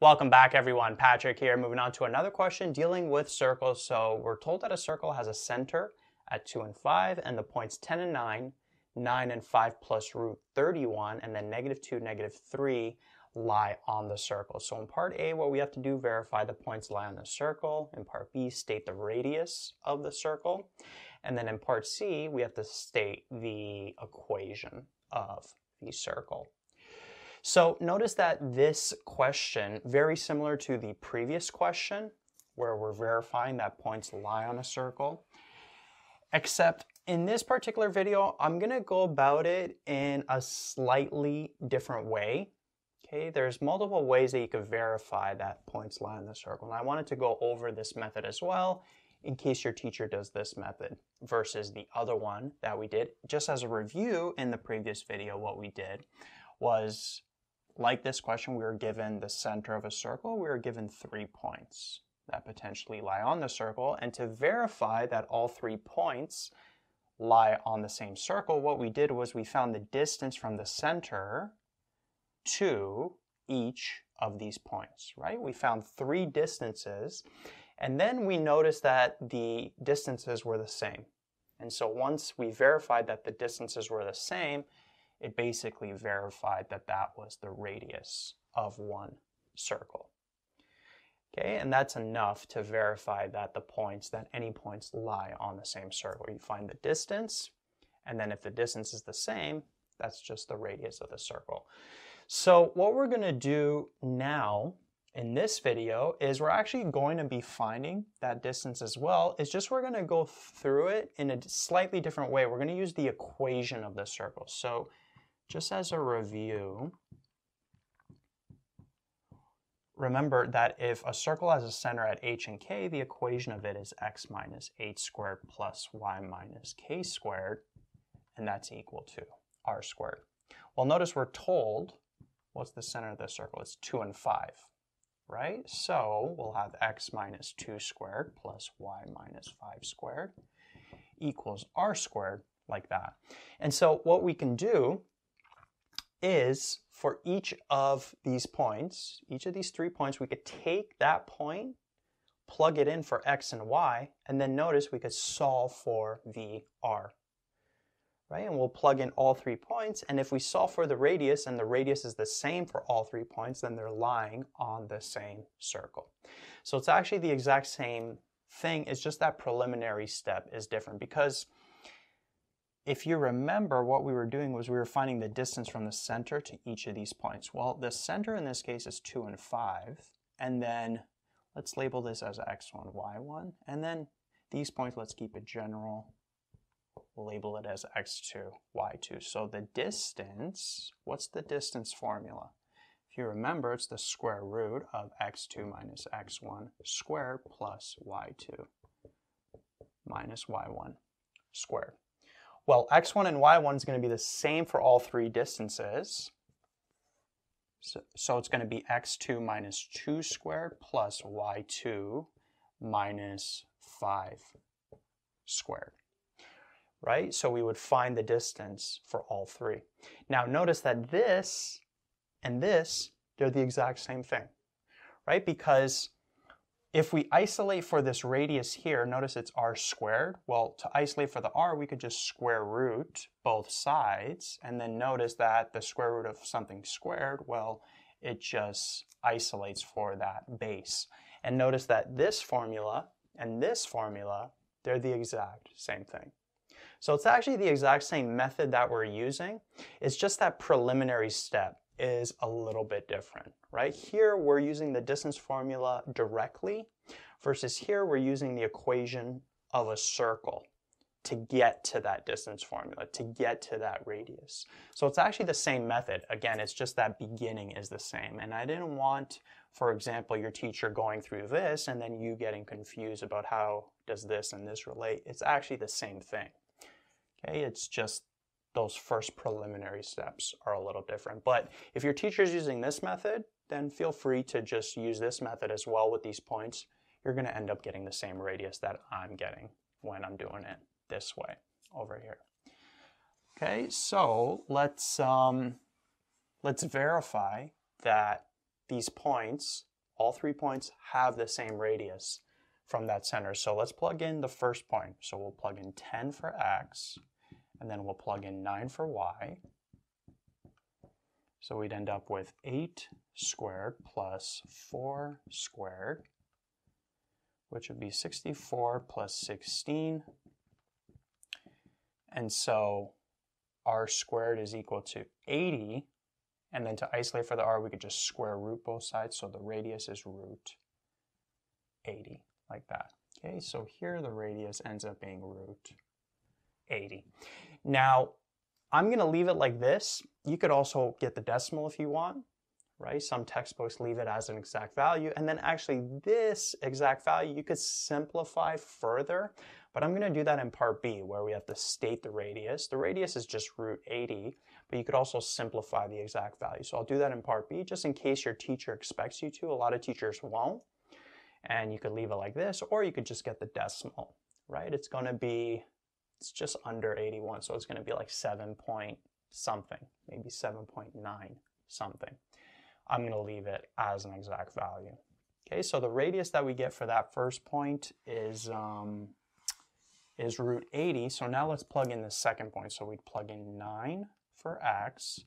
Welcome back everyone, Patrick here, moving on to another question dealing with circles. So we're told that a circle has a center at 2 and 5 and the points 10 and 9, 9 and 5 plus root 31, and then negative 2, negative 3 lie on the circle. So in part A, what we have to do, verify the points lie on the circle. In part B, state the radius of the circle. And then in part C, we have to state the equation of the circle. So notice that this question, very similar to the previous question, where we're verifying that points lie on a circle, except in this particular video, I'm gonna go about it in a slightly different way. Okay, there's multiple ways that you can verify that points lie on the circle. And I wanted to go over this method as well in case your teacher does this method versus the other one that we did. Just as a review in the previous video, what we did was like this question, we were given the center of a circle, we were given three points that potentially lie on the circle. And to verify that all three points lie on the same circle, what we did was we found the distance from the center to each of these points, right? We found three distances, and then we noticed that the distances were the same. And so once we verified that the distances were the same, it basically verified that that was the radius of one circle. Okay, and that's enough to verify that the points, that any points lie on the same circle. You find the distance, and then if the distance is the same, that's just the radius of the circle. So what we're gonna do now in this video is we're actually going to be finding that distance as well. It's just we're gonna go through it in a slightly different way. We're gonna use the equation of the circle. So just as a review, remember that if a circle has a center at h and k, the equation of it is x minus h squared plus y minus k squared, and that's equal to r squared. Well, notice we're told, what's the center of the circle? It's 2 and 5, right? So we'll have x minus 2 squared plus y minus 5 squared equals r squared, like that. And so what we can do is for each of these points, each of these three points, we could take that point, plug it in for x and y, and then notice we could solve for the r. Right? And we'll plug in all three points, and if we solve for the radius, and the radius is the same for all three points, then they're lying on the same circle. So it's actually the exact same thing, it's just that preliminary step is different because if you remember, what we were doing was we were finding the distance from the center to each of these points. Well, the center in this case is 2 and 5, and then let's label this as x1, y1, and then these points, let's keep it general. We'll label it as x2, y2. So the distance, what's the distance formula? If you remember, it's the square root of x2 minus x1 squared plus y2 minus y1 squared. Well, x1 and y1 is going to be the same for all three distances. So, so it's going to be x2 minus 2 squared plus y2 minus 5 squared. Right? So we would find the distance for all three. Now notice that this and this, they're the exact same thing. Right? Because if we isolate for this radius here, notice it's r squared. Well, to isolate for the r, we could just square root both sides, and then notice that the square root of something squared, well, it just isolates for that base. And notice that this formula and this formula, they're the exact same thing. So it's actually the exact same method that we're using. It's just that preliminary step is a little bit different, right? Here we're using the distance formula directly versus here we're using the equation of a circle to get to that distance formula, to get to that radius. So it's actually the same method. Again, it's just that beginning is the same. And I didn't want, for example, your teacher going through this and then you getting confused about how does this and this relate. It's actually the same thing. Okay, it's just those first preliminary steps are a little different. But if your teacher is using this method, then feel free to just use this method as well with these points. You're going to end up getting the same radius that I'm getting when I'm doing it this way over here. Okay, so let's um, let's verify that these points all three points have the same radius from that center. So let's plug in the first point. So we'll plug in 10 for x, and then we'll plug in 9 for y. So we'd end up with 8 squared plus 4 squared, which would be 64 plus 16. And so r squared is equal to 80. And then to isolate for the r, we could just square root both sides. So the radius is root 80, like that. Okay, so here the radius ends up being root 80. Now, I'm going to leave it like this. You could also get the decimal if you want, right? Some textbooks leave it as an exact value. And then actually this exact value, you could simplify further, but I'm going to do that in part B where we have to state the radius. The radius is just root 80, but you could also simplify the exact value. So I'll do that in part B just in case your teacher expects you to. A lot of teachers won't. And you could leave it like this, or you could just get the decimal, right? It's going to be it's just under 81, so it's going to be like 7 point something, maybe 7.9 something. I'm going to leave it as an exact value. Okay, so the radius that we get for that first point is, um, is root 80. So now let's plug in the second point. So we'd plug in 9 for x.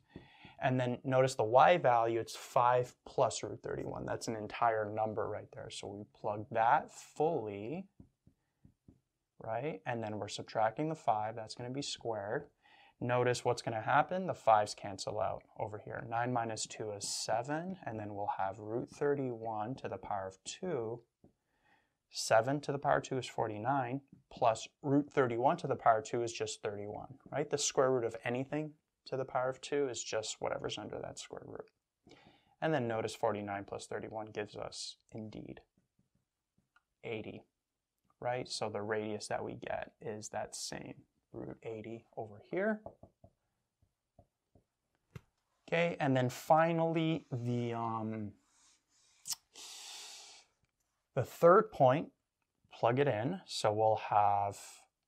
And then notice the y value, it's 5 plus root 31. That's an entire number right there. So we plug that fully right? And then we're subtracting the 5, that's going to be squared. Notice what's going to happen, the 5's cancel out over here. 9 minus 2 is 7, and then we'll have root 31 to the power of 2. 7 to the power 2 is 49, plus root 31 to the power 2 is just 31, right? The square root of anything to the power of 2 is just whatever's under that square root. And then notice 49 plus 31 gives us, indeed, 80 right? So the radius that we get is that same root 80 over here. Okay, and then finally the um, the third point, plug it in. So we'll have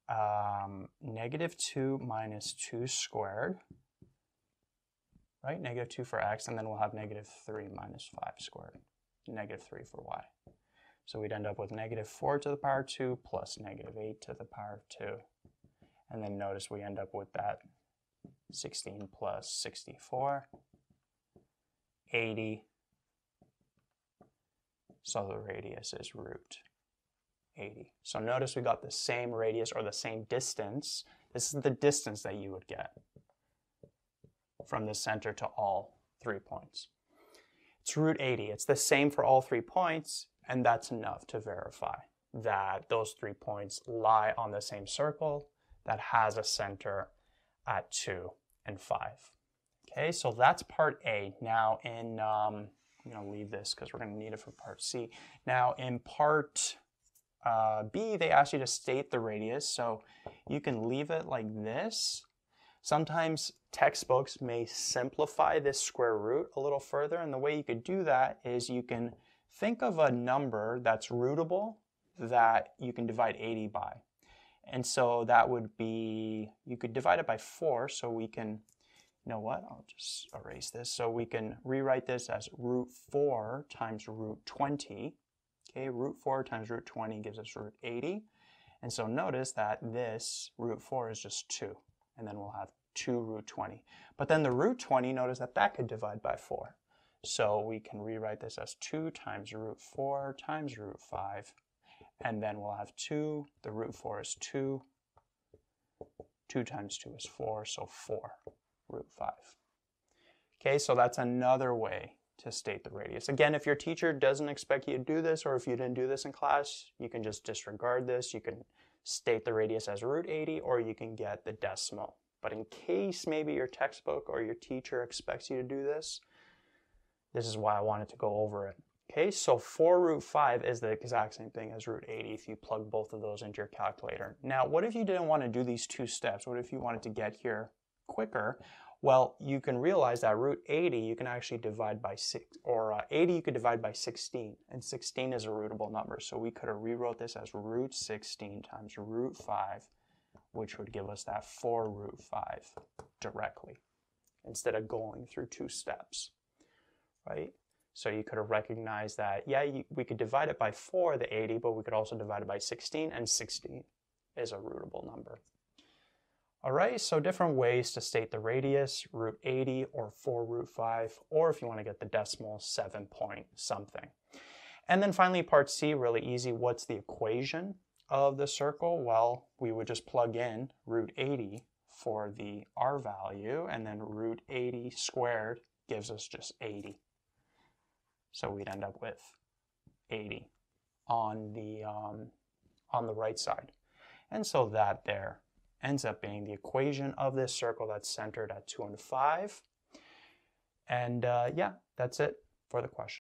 um, negative 2 minus 2 squared, right? Negative 2 for x, and then we'll have negative 3 minus 5 squared, negative 3 for y. So we'd end up with negative 4 to the power 2 plus negative 8 to the power 2. And then notice we end up with that 16 plus 64, 80. So the radius is root 80. So notice we got the same radius or the same distance. This is the distance that you would get from the center to all three points. It's root 80. It's the same for all three points. And that's enough to verify that those three points lie on the same circle that has a center at 2 and 5. Okay, so that's part A. Now in, um, I'm going to leave this because we're going to need it for part C. Now in part uh, B, they ask you to state the radius. So you can leave it like this. Sometimes textbooks may simplify this square root a little further. And the way you could do that is you can think of a number that's rootable that you can divide 80 by. And so that would be, you could divide it by 4, so we can, you know what, I'll just erase this. So we can rewrite this as root 4 times root 20. Okay, root 4 times root 20 gives us root 80. And so notice that this root 4 is just 2. And then we'll have 2 root 20. But then the root 20, notice that that could divide by 4. So we can rewrite this as 2 times root 4 times root 5. And then we'll have 2. The root 4 is 2. 2 times 2 is 4, so 4 root 5. Okay, so that's another way to state the radius. Again, if your teacher doesn't expect you to do this, or if you didn't do this in class, you can just disregard this. You can state the radius as root 80, or you can get the decimal. But in case maybe your textbook or your teacher expects you to do this, this is why I wanted to go over it. Okay, so 4 root 5 is the exact same thing as root 80 if you plug both of those into your calculator. Now, what if you didn't want to do these two steps? What if you wanted to get here quicker? Well, you can realize that root 80 you can actually divide by 6, or uh, 80 you could divide by 16, and 16 is a rootable number. So we could have rewrote this as root 16 times root 5, which would give us that 4 root 5 directly, instead of going through two steps right? So you could have recognized that, yeah, you, we could divide it by 4, the 80, but we could also divide it by 16, and 16 is a rootable number. All right, so different ways to state the radius, root 80 or 4 root 5, or if you want to get the decimal, 7 point something. And then finally, part C, really easy. What's the equation of the circle? Well, we would just plug in root 80 for the r value, and then root 80 squared gives us just 80. So we'd end up with 80 on the, um, on the right side. And so that there ends up being the equation of this circle that's centered at 2 and 5. And uh, yeah, that's it for the question.